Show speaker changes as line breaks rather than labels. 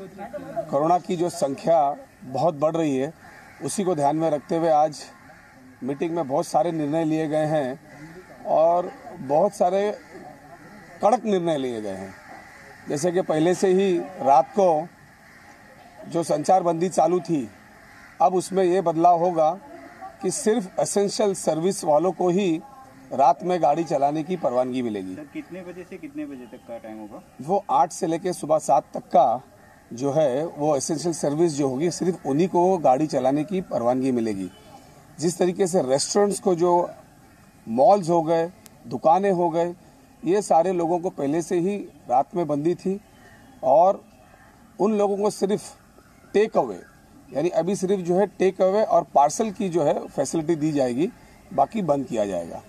Corona की जो संख्या बहुत बढ़ रही है उसी को ध्यान में रखते हुए आज मीटिंग में बहुत सारे निर्णय लिए गए हैं और बहुत सारे कड़क निर्णय लिए गए हैं। जैसे कि पहले से ही रात को जो संचार बंदी चालू थी अब उसमें ये बदलाव होगा कि सिर्फ़ एसेंशियल सर्विस वालों को ही रात में गाड़ी चलाने की परवानगी मिलेगी।
सर कितने बजे से कितने बजे तक का टाइम होगा?
वो आठ से लेकर सुबह सात तक का जो है, वो एसेंशियल सर्विस जो होगी, सिर्फ़ उन्हीं को गाड़ी चलाने की परवानगी मिलेगी। जिस तरीके से रेस्टोरेंट्स को जो मॉल्स हो गए, दुकानें हो गए, ये सारे लोगों को पहले से ही रात में बंदी थी और उन लोगों को सिर्फ़ टेक अवे यानी अभी सिर्फ़ जो है टेक अवे और पार्सल की जो है फैसिलिटी दी जाएगी, बाकी बंद किया जाएगा।